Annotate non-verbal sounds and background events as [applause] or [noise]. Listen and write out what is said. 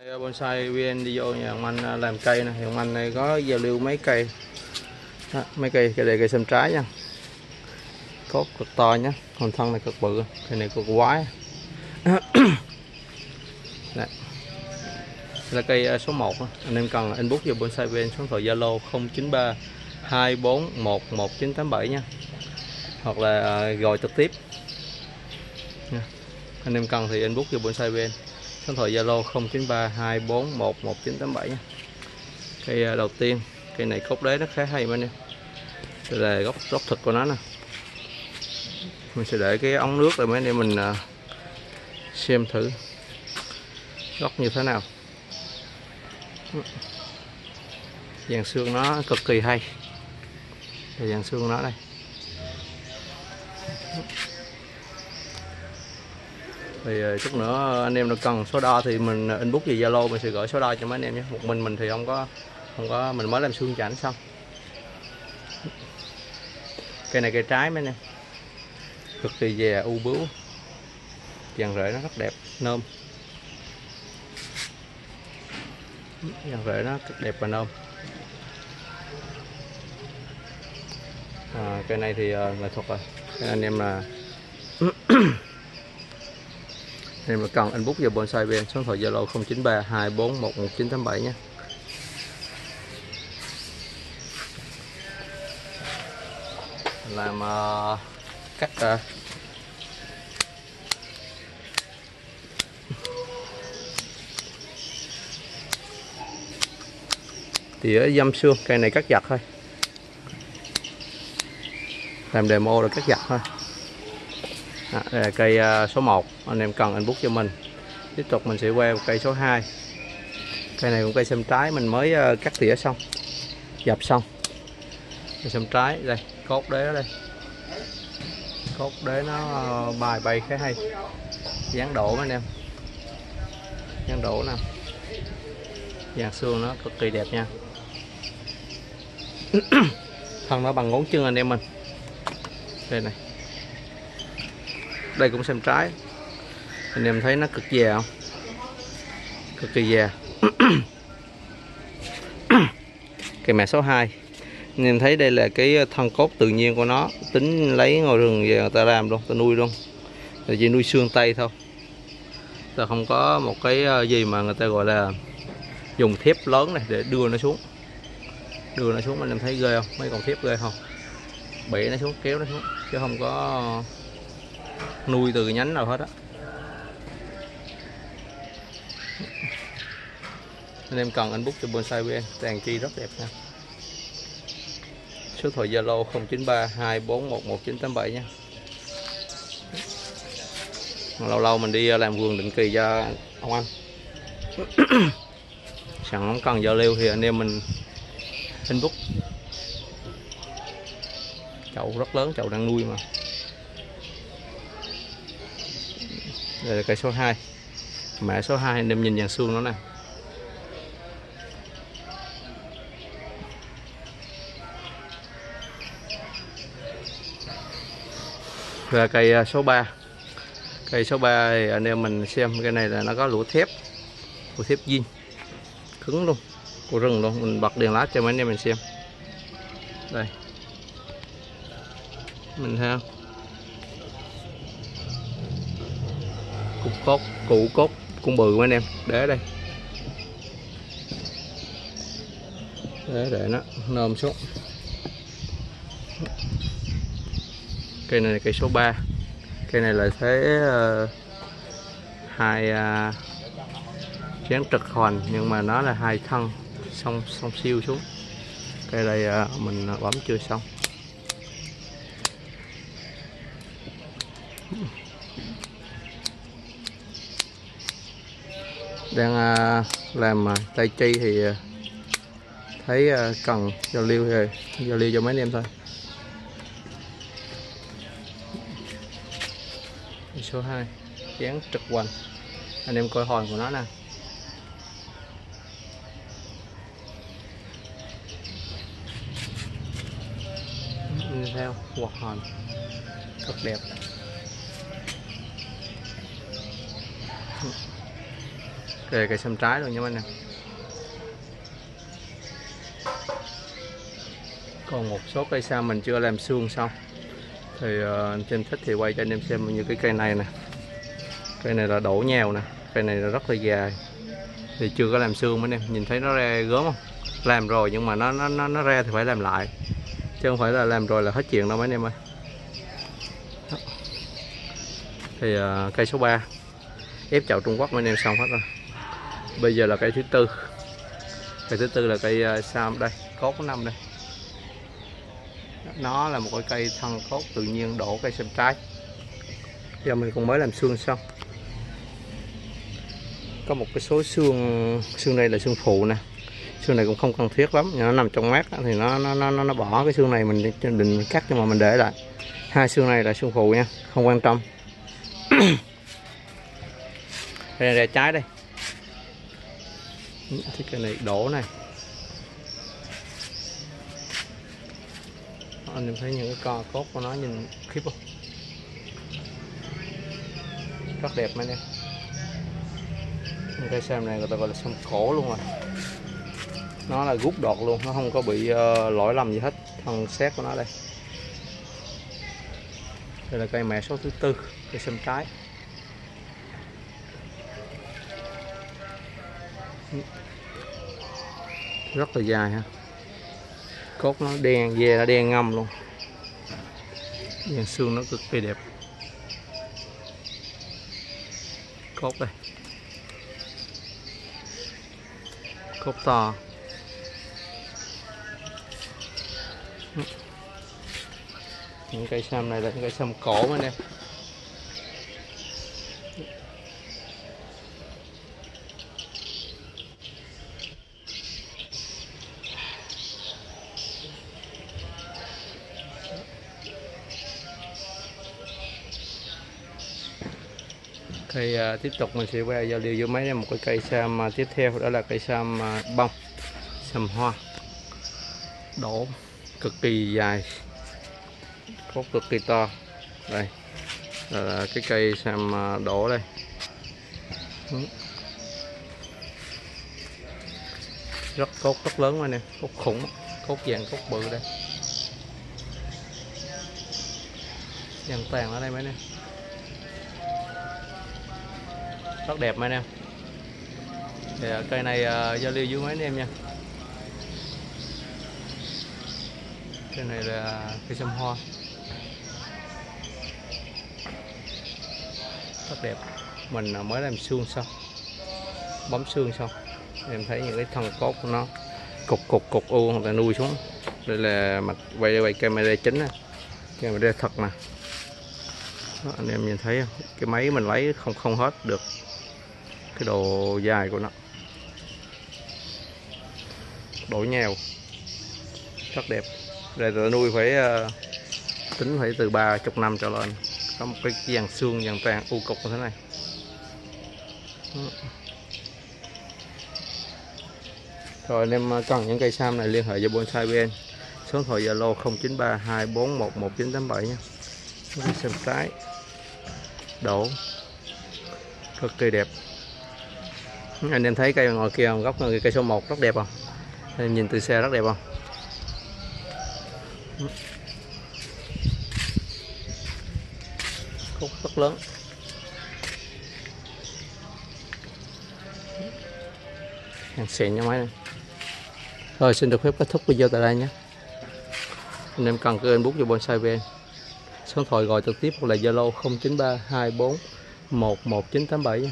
bonsai VN đi vô nhà ông anh à, làm cây nè. Thì ông anh này có giao lưu mấy cây. Đó, mấy cây cây này cây xâm trái nha. Cốt cực to nhá. Còn thân này cực bự cây này cực quái. [coughs] Đấy. Đây là cây à, số 1 anh em cần inbox vô bonsai VN số điện thoại Zalo 093 241 1987 nha. Hoặc là à, gọi trực tiếp. Nha. anh em cần thì inbox vô bonsai VN số điện thoại Zalo 0932411987 nha. Cây à, đầu tiên, cây này cốt đế nó khá hay mấy anh em. Đây là gốc gốc thực của nó nè. Mình sẽ để cái ống nước rồi mấy anh em mình à, xem thử gốc như thế nào. Dàn xương nó cực kỳ hay. Dàn xương nó đây thì ờ, chút nữa anh em nào cần số đo thì mình inbox về zalo mình sẽ gửi số đo cho mấy anh em nhé. Một mình mình thì không có không có mình mới làm xương chảnh xong. Cây này cây trái mấy anh em. Cực kỳ dè u bướu. Dàn rễ nó rất đẹp nôm. Dàn rễ nó rất đẹp và nôm. À, cây này thì uh, nghệ thuật rồi Cái anh em là [clears throat] em mà cần bút vào bonsai bên số điện thoại zalo 093 241 1987 nhé. Làm uh, cắt ờ. uh, tỉa dâm xương cây này cắt giặt thôi. Làm demo rồi cắt giặt thôi đó, đây là cây à, số 1 anh em cần anh bút cho mình. Tiếp tục mình sẽ qua cây số 2 cây này cũng cây sâm trái mình mới à, cắt tỉa xong. Dập xong. Cây sâm trái đây cốt đế đây. Cốt đế nó bài bày khá hay. Dáng đổ anh em. Dáng đổ nè. Dàn xương nó cực kỳ đẹp nha. [coughs] Thân nó bằng ngón chân anh em mình. Đây này đây cũng xem trái. Anh em thấy nó cực già không? Cực kỳ già cây mẹ số 2 anh em thấy đây là cái thân cốt tự nhiên của nó. Tính lấy ngồi rừng về người ta làm luôn, ta nuôi luôn. Là chỉ nuôi xương tây thôi. Ta không có một cái ờ, gì mà người ta gọi là dùng thép lớn này để đưa nó xuống. Đưa nó xuống, anh em thấy ghê không? Mấy con thép ghê không? Bể nó xuống, kéo nó xuống, chứ không có nuôi từ nhánh nào hết á. Anh em cần anh book cho bonsai bên tàn chi rất đẹp nha. Số điện thoại zalo 093 241 1987 nha. Lâu lâu mình đi làm vườn định kỳ cho ông anh. [coughs] Sẵn không cần giao lưu thì anh em mình inbox. Chậu rất lớn, chậu đang nuôi mà. Đây là cây số 2 mẹ số 2 anh em nhìn dàn xương nó nè. Và cây à, số 3 cây số 3 thì anh em mình xem, cái này là nó có lũa thép. Lũa thép zin. Cứng luôn. Của rừng luôn. Mình bật đèn lát cho mấy anh em mình xem. Đây. Mình thấy không cục cốt cụ cốt cũng bự mấy anh em. Để đây. Để để nó nôm xuống. Cây này là cây số 3 cây này là thế uh, hai uh, chén trực hoàn nhưng mà nó là hai thân xong xong siêu xuống. Cây đây uh, mình bấm chưa xong. Đang à, làm à, tay chi thì à, thấy cần giao lưu thì giao lưu cho mấy anh em thôi. Số 2 chén trực quanh anh em coi hòn của nó nè. Theo, quạt hòn. Rất đẹp đây cây sâm trái luôn nha anh em còn một số cây sao mình chưa làm xương xong thì uh, anh em thích thì quay cho anh em xem như cái cây này nè. Cây này là đổ nhèo nè cây này là rất là dài. Thì chưa có làm xương mấy anh em nhìn thấy nó ra gớm không? Làm rồi nhưng mà nó nó nó, nó ra thì phải làm lại chứ không phải là làm rồi là hết chuyện đâu mấy anh em ơi. Thì uh, cây số 3 ép chậu Trung Quốc mấy anh em xong hết rồi bây giờ là cây thứ tư. Cây thứ tư là cây uh, sam đây cốt năm đây. Nó là một cái cây thân cốt tự nhiên đổ cây sam trái. Giờ mình cũng mới làm xương xong. Có một cái số xương xương đây là xương phụ nè. Xương này cũng không cần thiết lắm nó nằm trong mát thì nó nó nó nó bỏ cái xương này mình định cắt nhưng mà mình để lại. Hai xương này là xương phụ nha không quan trọng. [coughs] đây là trái đây thì cái này đổ này. Ờ, anh em thấy những cái co cốt của nó nhìn khiếp không? Rất đẹp mấy em. Cái xem này người ta gọi là xem cổ luôn rồi. Nó là rút đọt luôn nó không có bị uh, lỗi lầm gì hết. Thân xét của nó đây. Đây là cây mẹ số thứ tư cây xem trái. Rất là dài ha. Cốt nó đen ve nó đen ngâm luôn. Dàn xương nó cực kỳ đẹp. Cốt đây. Cốt to. Những cây sam này là những cây sam cổ anh em cây uh, à, tiếp tục mình sẽ qua giao lưu với mấy em một cái cây sam uh, à, tiếp theo đó là cây sam uh, à, bông sam hoa. Đổ cực kỳ dài có cực kỳ to. Đây là cái cây sam uh, đổ đây. Rất cốt rất lớn anh em cốt khủng cốt vàng cốt bự đây. Vàng tàn ở đây mấy em rất đẹp mấy anh em. Thì à, cây này uh, giao lưu với mấy anh em nha. Cây này là cây sâm hoa. Rất đẹp. Mình à, mới làm xương xong. Bấm xương xong. Em thấy những cái thân cốt của nó cục cục cục u người ta nuôi xuống. Đây là mặt quay quay camera chính nè camera thật nè anh em nhìn thấy không? cái máy mình lấy không không hết được cái độ dài của nó. Độ nhèo. Rất đẹp. Đây là nuôi phải uh, tính phải từ ba chục năm trở lên. Có một cái dàn xương dàn vàng u cục như thế này. Ừ. Rồi anh em ờ, cần những cây sam này liên hệ với bonsai bên số điện thoại zalo 0932411987 nha cái xem trái. Đổ cực kỳ đẹp anh em thấy cây ngồi kia góc cây số 1 rất đẹp không? Anh nhìn từ xe rất đẹp không? Khúc rất lớn. Hàng xịn nha máy này rồi xin được phép kết thúc video tại đây nhé. Anh em cần cứ inbox cho bonsai vn số điện thoại gọi trực tiếp hoặc là zalo 0932411987 nha.